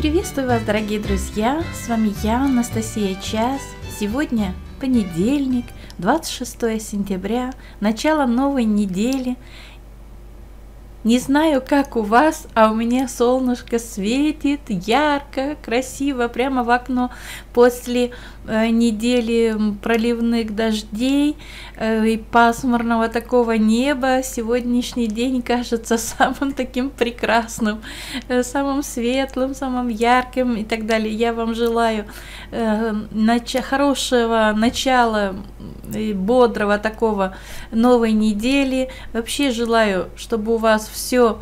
Приветствую вас, дорогие друзья! С вами я, Анастасия Час. Сегодня понедельник, 26 сентября, начало новой недели. Не знаю, как у вас, а у меня солнышко светит ярко, красиво, прямо в окно после э, недели проливных дождей э, и пасмурного такого неба. Сегодняшний день кажется самым таким прекрасным, э, самым светлым, самым ярким и так далее. Я вам желаю э, нач- хорошего начала, э, бодрого такого новой недели. Вообще желаю, чтобы у вас все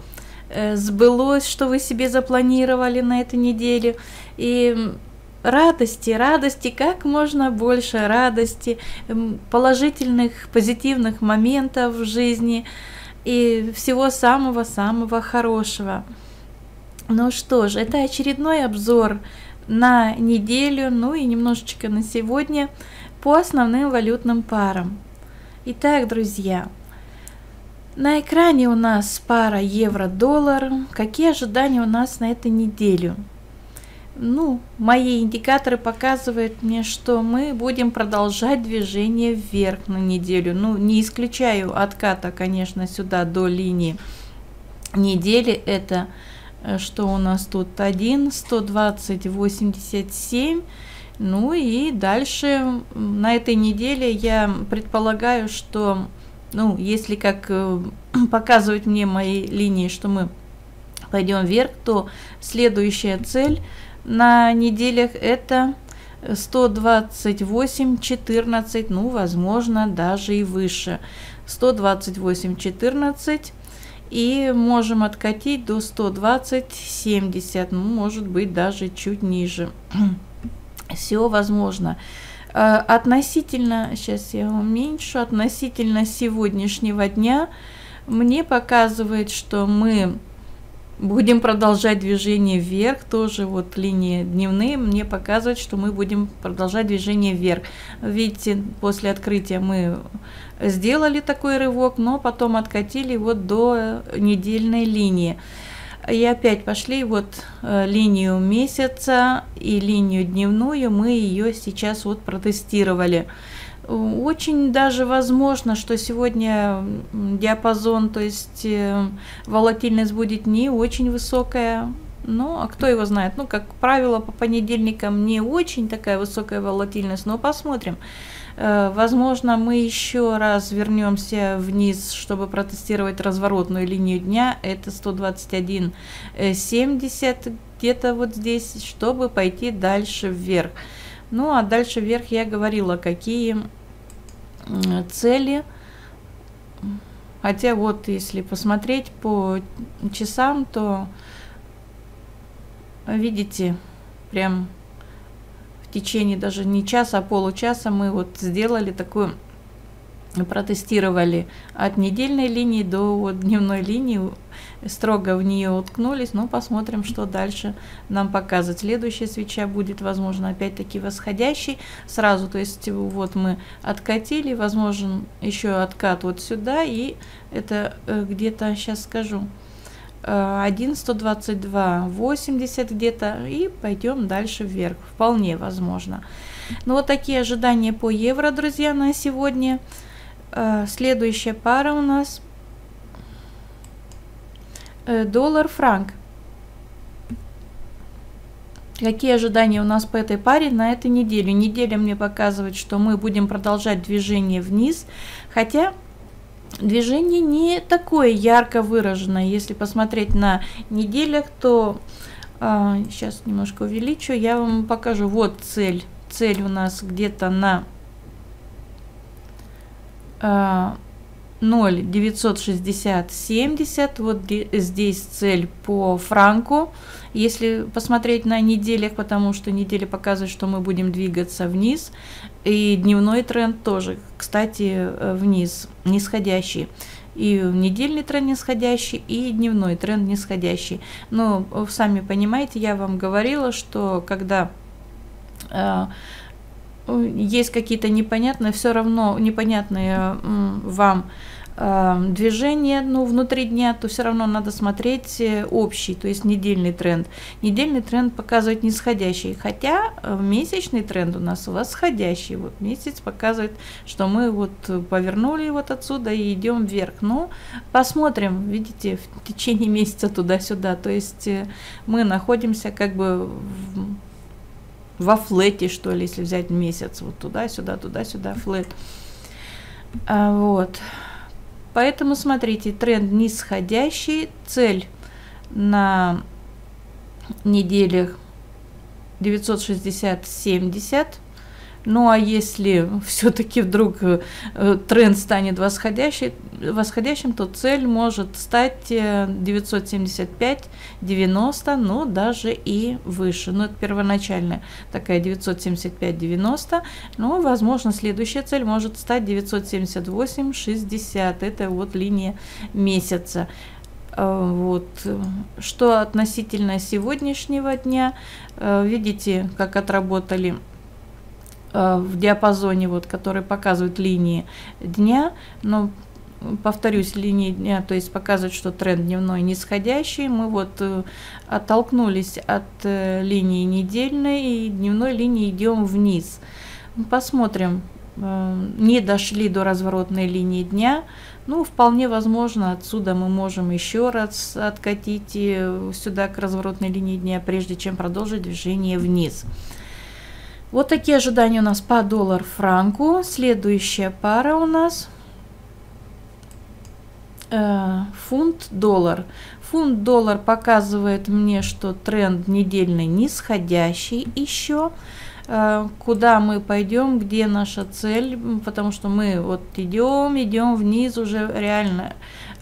э, сбылось, что вы себе запланировали на эту неделю. И радости, радости, как можно больше радости, положительных, позитивных моментов в жизни и всего самого-самого хорошего. Ну что ж, это очередной обзор на неделю, ну и немножечко на сегодня по основным валютным парам. Итак, друзья, на экране у нас пара евро-доллар. Какие ожидания у нас на эту неделю? Ну, мои индикаторы показывают мне, что мы будем продолжать движение вверх на неделю. Ну, не исключаю отката, конечно, сюда до линии недели. Это э, что у нас тут? 1, 120, 87. Ну и дальше на этой неделе я предполагаю, что ну, если как э, показывают мне мои линии, что мы пойдем вверх, то следующая цель на неделях это 128, 14, ну, возможно, даже и выше. 128, 14 и можем откатить до 120, 70, ну, может быть, даже чуть ниже. Все возможно. Э, относительно, сейчас я уменьшу, относительно сегодняшнего дня мне показывает, что мы будем продолжать движение вверх, тоже вот линии дневные мне показывают, что мы будем продолжать движение вверх. Видите, после открытия мы сделали такой рывок, но потом откатили вот до недельной линии. И опять пошли вот э, линию месяца и линию дневную, мы ее сейчас вот протестировали. Очень даже возможно, что сегодня диапазон, то есть э, волатильность будет не очень высокая, ну, а кто его знает? Ну, как правило, по понедельникам не очень такая высокая волатильность, но посмотрим. Э, возможно, мы еще раз вернемся вниз, чтобы протестировать разворотную линию дня. Это 121.70 где-то вот здесь, чтобы пойти дальше вверх. Ну, а дальше вверх я говорила, какие цели. Хотя вот, если посмотреть по часам, то видите, прям в течение даже не часа, а получаса мы вот сделали такую, протестировали от недельной линии до вот дневной линии, строго в нее уткнулись, но посмотрим, что дальше нам показывает. Следующая свеча будет, возможно, опять-таки восходящий сразу, то есть вот мы откатили, возможен еще откат вот сюда, и это э, где-то, сейчас скажу, 1, 122, 80 где-то, и пойдем дальше вверх. Вполне возможно. Ну, вот такие ожидания по евро, друзья, на сегодня. Э, следующая пара у нас э, доллар-франк. Какие ожидания у нас по этой паре на этой неделе? Неделя мне показывает, что мы будем продолжать движение вниз, хотя движение не такое ярко выраженное. Если посмотреть на неделях, то а, сейчас немножко увеличу, я вам покажу. Вот цель. Цель у нас где-то на а, 0 960 70 вот здесь цель по франку. Если посмотреть на неделях потому что неделя показывает что мы будем двигаться вниз. И дневной тренд тоже кстати э, вниз нисходящий. И недельный тренд нисходящий, и дневной тренд нисходящий. Но сами понимаете, я вам говорила, что когда э, есть какие-то непонятные, все равно непонятные вам э, движение ну, внутри дня, то все равно надо смотреть э, общий, то есть недельный тренд. Недельный тренд показывает нисходящий, хотя э, месячный тренд у нас восходящий. Вот месяц показывает, что мы вот повернули вот отсюда и идем вверх. Ну, посмотрим, видите, в течение месяца туда-сюда. То есть мы находимся как бы в, во флете, что ли, если взять месяц. Вот туда-сюда, туда-сюда, флет. А, вот. Поэтому смотрите, тренд нисходящий, цель на неделях 960-70 ну а если все-таки вдруг э, тренд станет восходящий, восходящим, то цель может стать 975-90, э, ну даже и выше. Ну это первоначальная такая 975-90, ну возможно следующая цель может стать 978-60, это вот линия месяца. Э, вот. Что относительно сегодняшнего дня, видите, как отработали в диапазоне, вот, который показывает линии дня, но повторюсь, линии дня, то есть показывает, что тренд дневной нисходящий. Мы вот э, оттолкнулись от э, линии недельной и дневной линии идем вниз. Посмотрим, не дошли до разворотной линии дня. Ну, вполне возможно, отсюда мы можем еще раз откатить сюда к разворотной линии дня, прежде чем продолжить движение вниз. Вот такие ожидания у нас по доллар франку. Следующая пара у нас э, фунт-доллар. Фунт-доллар показывает мне, что тренд недельный нисходящий еще. Э, куда мы пойдем, где наша цель, потому что мы вот идем, идем вниз уже реально.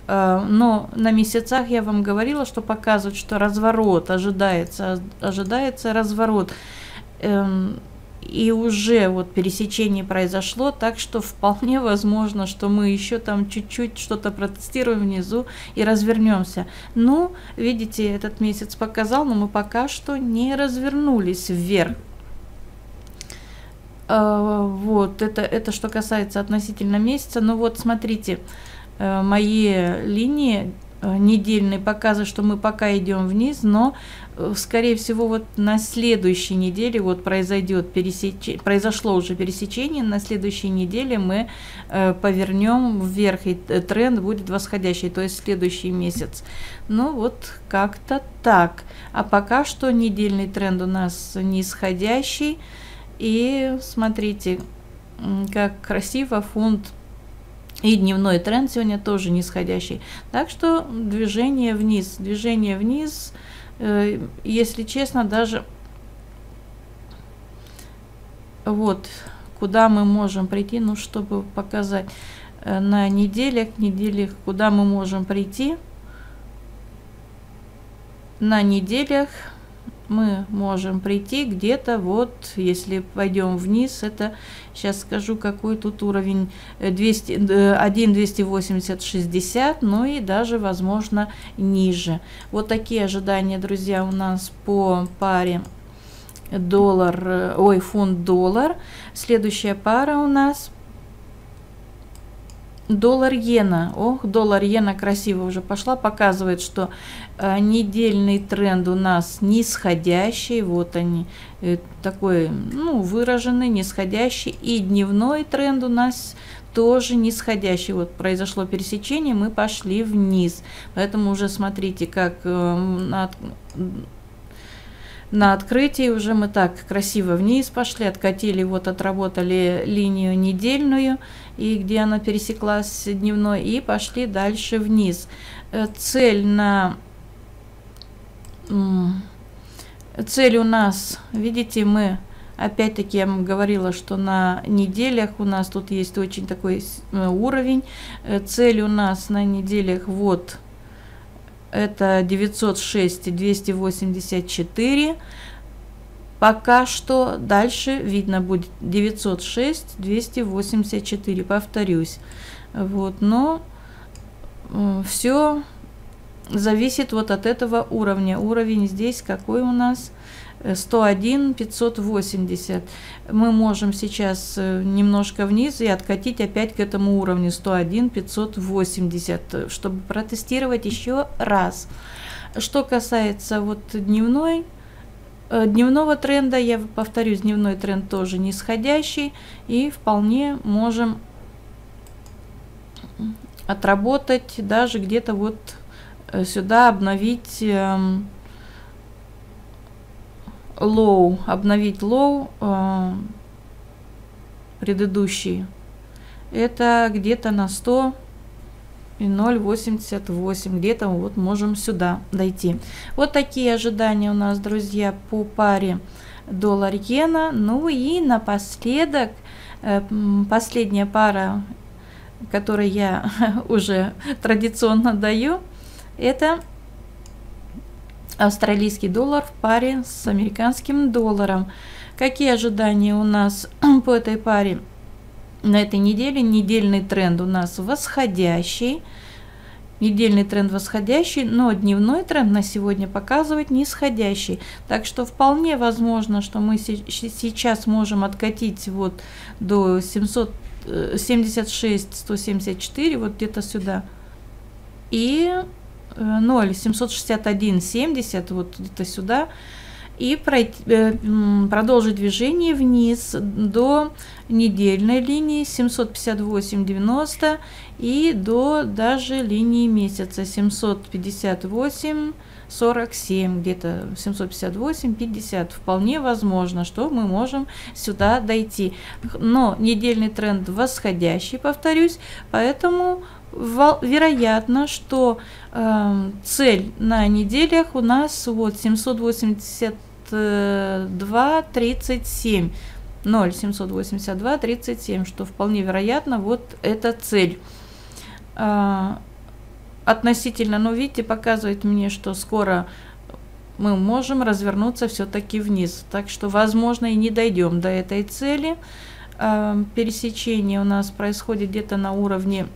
Э, но на месяцах я вам говорила, что показывает, что разворот ожидается, ожидается разворот. Эм, и уже вот пересечение произошло, так что вполне возможно, что мы еще там чуть-чуть что-то протестируем внизу и развернемся. Ну, видите, этот месяц показал, но мы пока что не развернулись вверх. А, вот, это, это что касается относительно месяца. Ну вот, смотрите, э, мои линии недельные показы, что мы пока идем вниз, но э, скорее всего вот на следующей неделе вот произойдет пересечение, произошло уже пересечение, на следующей неделе мы э, повернем вверх и тренд будет восходящий, то есть следующий месяц. Ну вот как-то так. А пока что недельный тренд у нас нисходящий и смотрите, как красиво фунт и дневной тренд сегодня тоже нисходящий. Так что движение вниз. Движение вниз, э, если честно, даже вот куда мы можем прийти, ну, чтобы показать э, на неделях, неделях, куда мы можем прийти. На неделях мы можем прийти где-то вот, если пойдем вниз, это, сейчас скажу, какой тут уровень, 200, 1 280 60, ну и даже, возможно, ниже. Вот такие ожидания, друзья, у нас по паре доллар, э, ой, фунт доллар. Следующая пара у нас Доллар-иена. Ох, доллар-иена красиво уже пошла. Показывает, что э, недельный тренд у нас нисходящий. Вот они, э, такой, ну, выраженный, нисходящий. И дневной тренд у нас тоже нисходящий. Вот произошло пересечение, мы пошли вниз. Поэтому уже смотрите, как э, на открытии уже мы так красиво вниз пошли, откатили, вот отработали линию недельную, и где она пересеклась дневной, и пошли дальше вниз. Э, цель на... Цель у нас, видите, мы Опять-таки я вам говорила, что на неделях у нас тут есть очень такой э, уровень. Э, цель у нас на неделях вот это 906 и 284. Пока что дальше видно будет 906, 284, повторюсь. Вот, но все зависит вот от этого уровня. Уровень здесь какой у нас? 101 580. Мы можем сейчас э, немножко вниз и откатить опять к этому уровню 101 580, чтобы протестировать еще раз. Что касается вот дневной, э, дневного тренда, я повторюсь, дневной тренд тоже нисходящий, и вполне можем отработать даже где-то вот э, сюда обновить эм, low, обновить low э, предыдущий. Это где-то на 100 и 0,88. Где-то вот можем сюда дойти. Вот такие ожидания у нас, друзья, по паре доллар-иена. Ну и напоследок, э, последняя пара, которой я уже традиционно даю, это австралийский доллар в паре с американским долларом. Какие ожидания у нас по этой паре на этой неделе? Недельный тренд у нас восходящий. Недельный тренд восходящий, но дневной тренд на сегодня показывает нисходящий. Так что вполне возможно, что мы сейчас можем откатить вот до 776 174 э, вот где-то сюда. И 0, 761, 70, вот где-то сюда, и пройти, э, продолжить движение вниз до недельной линии 758,90 и до даже линии месяца 758 47, где-то 758, 50. Вполне возможно, что мы можем сюда дойти. Но недельный тренд восходящий, повторюсь, поэтому вероятно, что э, цель на неделях у нас вот 782,37. 0, 782, 37, что вполне вероятно, вот эта цель. А, относительно, но видите, показывает мне, что скоро мы можем развернуться все-таки вниз. Так что, возможно, и не дойдем до этой цели. А, пересечение у нас происходит где-то на уровне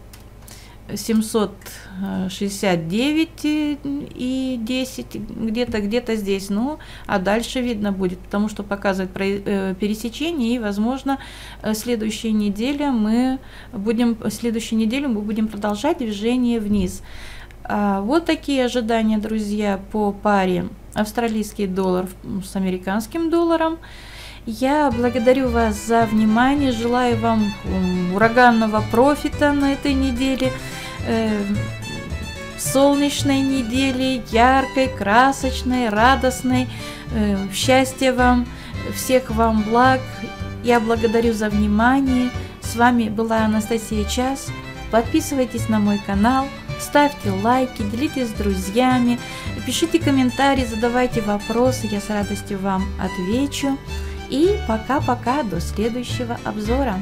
769 и 10, где-то где-то здесь, ну, а дальше видно будет, потому что показывает э, пересечение, и, возможно, э, следующая неделя мы будем, следующую неделю мы будем продолжать движение вниз. А, вот такие ожидания, друзья, по паре австралийский доллар с американским долларом. Я благодарю вас за внимание, желаю вам ураганного профита на этой неделе э, солнечной недели, яркой, красочной, радостной. Э, счастья вам, всех вам благ. Я благодарю за внимание. С вами была Анастасия Час. Подписывайтесь на мой канал, ставьте лайки, делитесь с друзьями, пишите комментарии, задавайте вопросы, я с радостью вам отвечу. И пока-пока, до следующего обзора.